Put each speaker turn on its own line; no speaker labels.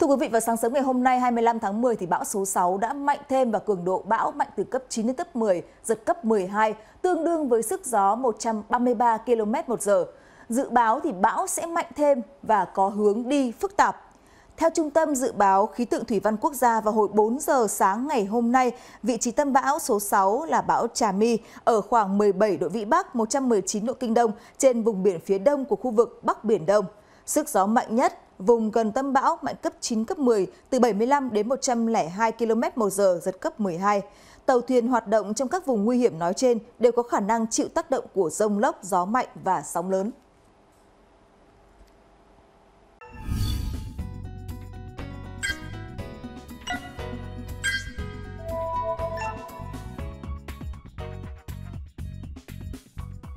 Thưa quý vị, vào sáng sớm ngày hôm nay 25 tháng 10 thì bão số 6 đã mạnh thêm và cường độ bão mạnh từ cấp 9 đến cấp 10, giật cấp 12, tương đương với sức gió 133 km một giờ. Dự báo thì bão sẽ mạnh thêm và có hướng đi phức tạp. Theo Trung tâm Dự báo Khí tượng Thủy văn Quốc gia vào hồi 4 giờ sáng ngày hôm nay, vị trí tâm bão số 6 là bão Trà My ở khoảng 17 độ Vĩ Bắc, 119 độ Kinh Đông trên vùng biển phía đông của khu vực Bắc Biển Đông. Sức gió mạnh nhất vùng gần tâm bão mạnh cấp 9, cấp 10, từ 75 đến 102 km một giờ, giật cấp 12. Tàu thuyền hoạt động trong các vùng nguy hiểm nói trên đều có khả năng chịu tác động của rông lốc, gió mạnh và sóng lớn.